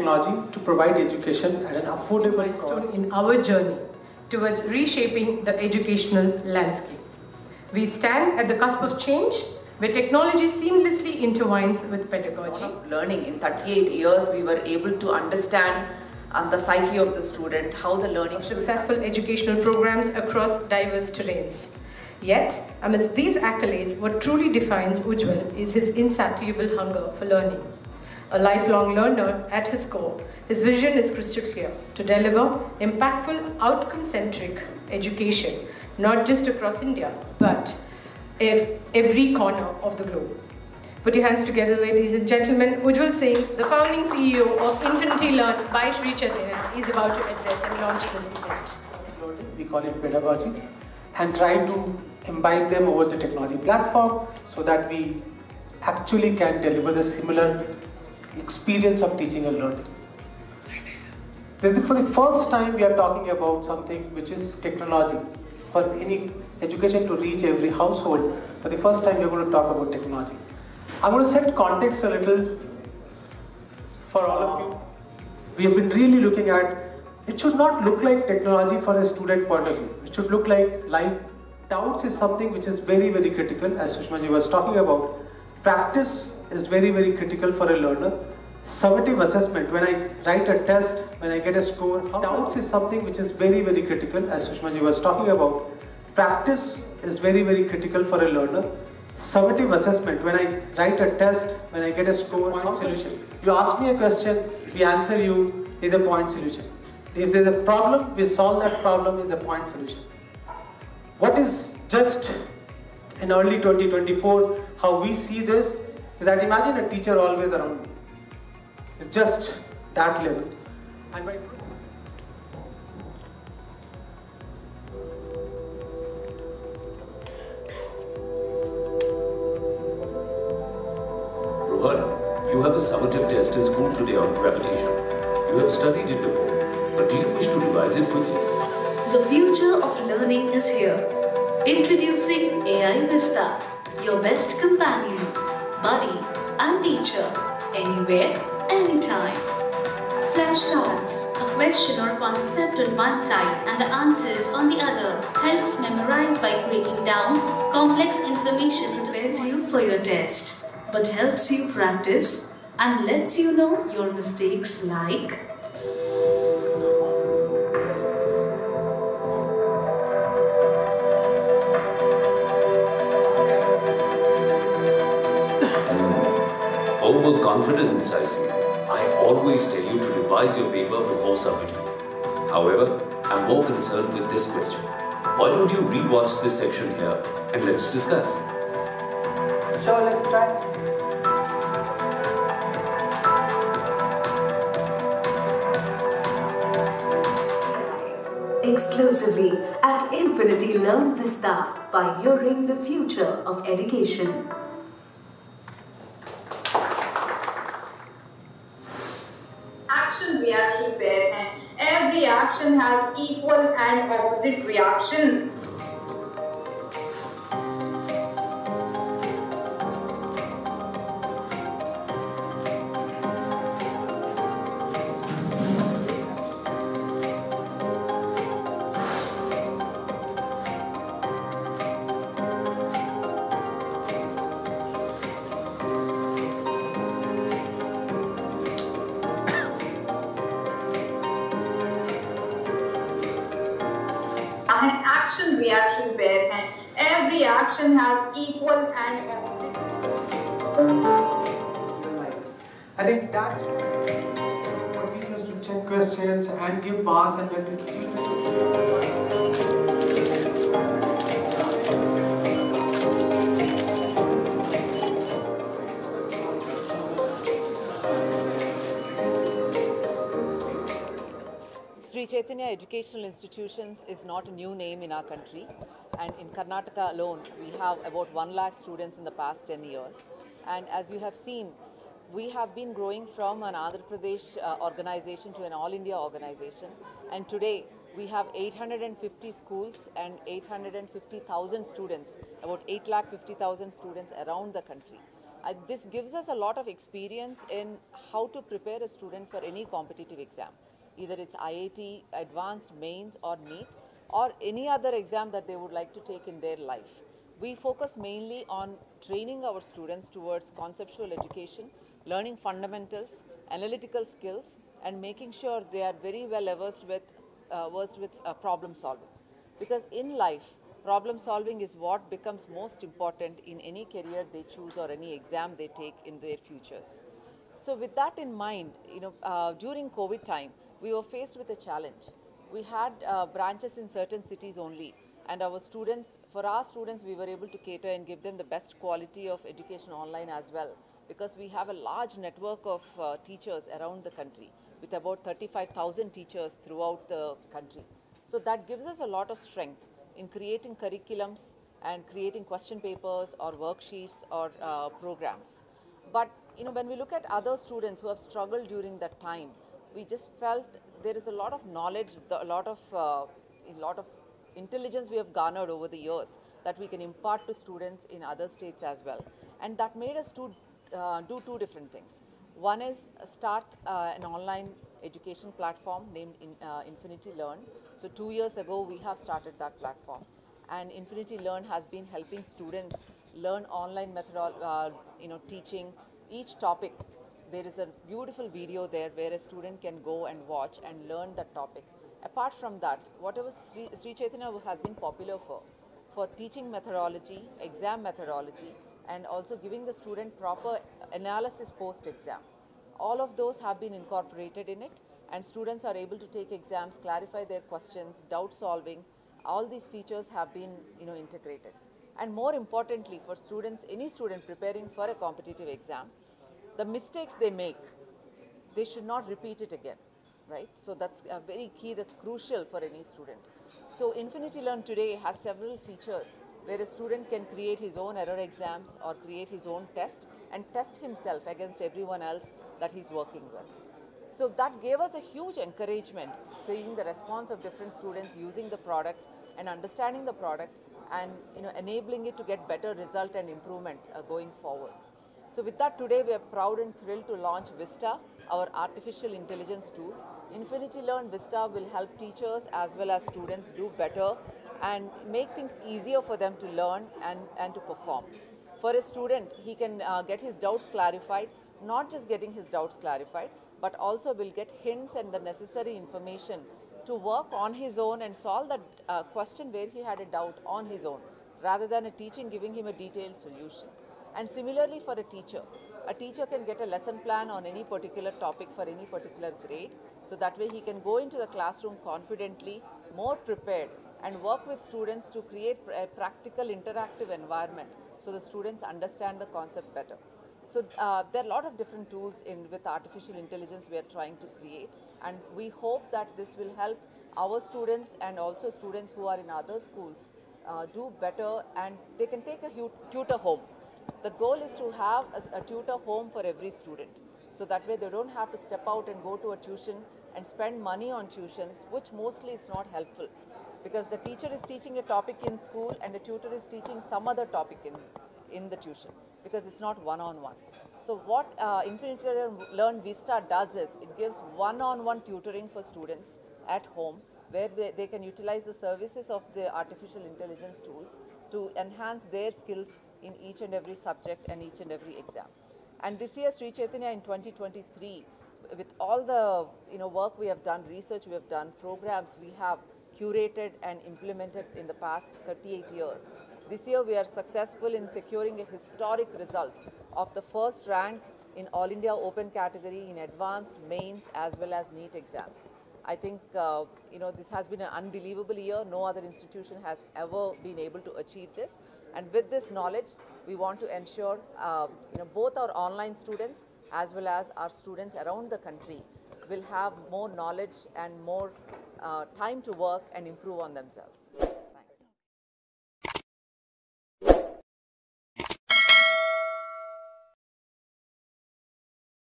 technology to provide education at an affordable milestone cost. in our journey towards reshaping the educational landscape. We stand at the cusp of change where technology seamlessly intertwines with pedagogy. of learning in 38 years we were able to understand uh, the psyche of the student how the learning Successful educational programs across diverse terrains. Yet, amidst these accolades, what truly defines Ujjwal is his insatiable hunger for learning. A lifelong learner at his core, his vision is crystal clear to deliver impactful, outcome centric education, not just across India, but in every corner of the globe. Put your hands together, ladies and gentlemen. Ujjwal Singh, the founding CEO of Infinity Learn by Sri Chaitanya, is about to address and launch this event. we call it pedagogy, and try to imbibe them over the technology platform so that we actually can deliver the similar experience of teaching and learning. For the first time we are talking about something which is technology. For any education to reach every household, for the first time we are going to talk about technology. I'm going to set context a little for all of you. We have been really looking at it should not look like technology for a student point of view. It should look like life. Doubts is something which is very, very critical, as Sushma ji was talking about. Practice is very, very critical for a learner. Summative assessment, when I write a test, when I get a score, doubts is something which is very, very critical, as Sushma ji was talking about. Practice is very, very critical for a learner. Summative assessment, when I write a test, when I get a score, point solution. You ask me a question, we answer you, is a point solution. If there's a problem, we solve that problem is a point solution. What is just in early 2024, how we see this is that imagine a teacher always around me. It's just that level. And by Rohan, you have a summative test in school today on gravitation. You have studied it before, but do you wish to revise it quickly? The future of learning is here. Introducing AI Vista, your best companion, buddy, and teacher, anywhere, anytime. Flashcards, a question or concept on one side and the answers on the other, helps memorize by breaking down complex information into prepares you for your test, but helps you practice and lets you know your mistakes like Overconfidence, I see. I always tell you to revise your paper before submitting. However, I'm more concerned with this question. Why don't you rewatch this section here and let's discuss? Sure, let's try. Exclusively at Infinity Learn Vista, pioneering the future of education. action reaction pair and every action has equal and opposite reaction action has equal and opposite. I think that for teachers to check questions and give marks and when the teacher Sri Chaitanya Educational Institutions is not a new name in our country, and in Karnataka alone, we have about 1 lakh students in the past 10 years. And as you have seen, we have been growing from an Andhra Pradesh uh, organization to an all India organization, and today we have 850 schools and 850,000 students, about 8 lakh 50,000 students around the country. uh, this gives us a lot of experience in how to prepare a student for any competitive exam. Either it's IIT, advanced mains or NEET or any other exam that they would like to take in their life. We focus mainly on training our students towards conceptual education, learning fundamentals, analytical skills and making sure they are very well versed with, uh, versed with uh, problem solving. Because in life, problem solving is what becomes most important in any career they choose or any exam they take in their futures. So with that in mind, you know, uh, during COVID time, we were faced with a challenge. We had uh, branches in certain cities only, and our students, for our students, we were able to cater and give them the best quality of education online as well, because we have a large network of uh, teachers around the country, with about 35,000 teachers throughout the country. So that gives us a lot of strength in creating curriculums and creating question papers or worksheets or uh, programs. But you know, when we look at other students who have struggled during that time, we just felt there is a lot of knowledge, a lot of, uh, a lot of intelligence we have garnered over the years that we can impart to students in other states as well. And that made us to uh, do two different things. One is start uh, an online education platform named in, uh, Infinity Learn. So two years ago, we have started that platform. And Infinity Learn has been helping students learn online method, uh, you know, teaching each topic. There is a beautiful video there where a student can go and watch and learn that topic. Apart from that, whatever Sri, Sri Chaitanya has been popular for, for teaching methodology, exam methodology, and also giving the student proper analysis post-exam all of those have been incorporated in it and students are able to take exams, clarify their questions, doubt solving. All these features have been you know, integrated. And more importantly, for students, any student preparing for a competitive exam, the mistakes they make, they should not repeat it again, right? So that's a very key, that's crucial for any student. So Infinity Learn today has several features where a student can create his own error exams or create his own test and test himself against everyone else that he's working with. So that gave us a huge encouragement, seeing the response of different students using the product and understanding the product and you know, enabling it to get better result and improvement uh, going forward. So with that today we are proud and thrilled to launch Vista, our artificial intelligence tool. Infinity Learn Vista will help teachers as well as students do better and make things easier for them to learn and, and to perform. For a student, he can uh, get his doubts clarified, not just getting his doubts clarified, but also will get hints and the necessary information to work on his own and solve that uh, question where he had a doubt on his own, rather than a teaching giving him a detailed solution. And similarly for a teacher, a teacher can get a lesson plan on any particular topic for any particular grade, so that way he can go into the classroom confidently, more prepared and work with students to create a practical interactive environment so the students understand the concept better. So uh, there are a lot of different tools in with artificial intelligence we are trying to create and we hope that this will help our students and also students who are in other schools uh, do better and they can take a tutor home. The goal is to have a, a tutor home for every student. So that way they don't have to step out and go to a tuition and spend money on tuitions, which mostly is not helpful because the teacher is teaching a topic in school and the tutor is teaching some other topic in, in the tuition because it's not one-on-one. -on -one. So what uh, Infinity Learn Vista does is it gives one-on-one -on -one tutoring for students at home where they can utilize the services of the artificial intelligence tools to enhance their skills in each and every subject and each and every exam. And this year, Sri Chaitanya in 2023, with all the you know work we have done, research we have done, programs we have curated and implemented in the past 38 years. This year we are successful in securing a historic result of the first rank in All India Open category in advanced mains as well as NEET exams. I think uh, you know this has been an unbelievable year. No other institution has ever been able to achieve this. And with this knowledge, we want to ensure uh, you know both our online students as well as our students around the country will have more knowledge and more uh, time to work and improve on themselves.